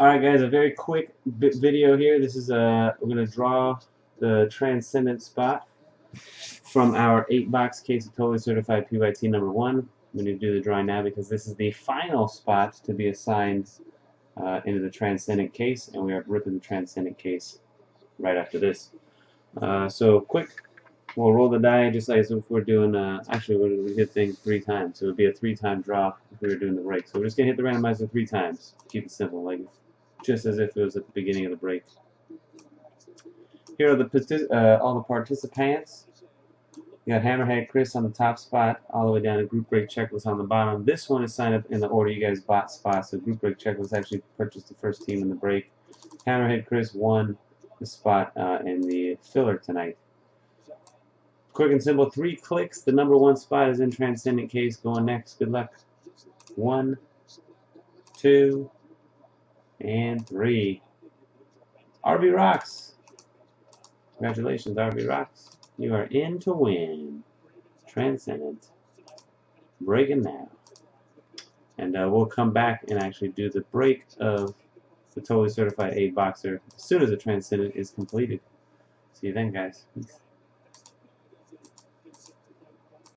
Alright guys, a very quick video here. This is a, we're going to draw the transcendent spot from our 8 box case of totally certified PYT number 1. We need to do the drawing now because this is the final spot to be assigned uh, into the transcendent case and we are ripping the transcendent case right after this. Uh, so quick, we'll roll the die just like if we're doing, uh, actually we're gonna hit things three times. So it would be a three time draw if we were doing the break. So we're just going to hit the randomizer three times. Keep it simple. like just as if it was at the beginning of the break. Here are the uh, all the participants. You got Hammerhead Chris on the top spot, all the way down to Group Break Checklist on the bottom. This one is signed up in the order you guys bought spots. So Group Break Checklist actually purchased the first team in the break. Hammerhead Chris won the spot uh, in the filler tonight. Quick and simple, three clicks. The number one spot is in Transcendent Case. Going next. Good luck. One, two, and three. RB Rocks. Congratulations, RB Rocks. You are in to win. Transcendent. Breaking now. And uh, we'll come back and actually do the break of the totally certified 8 boxer as soon as the Transcendent is completed. See you then, guys. Peace.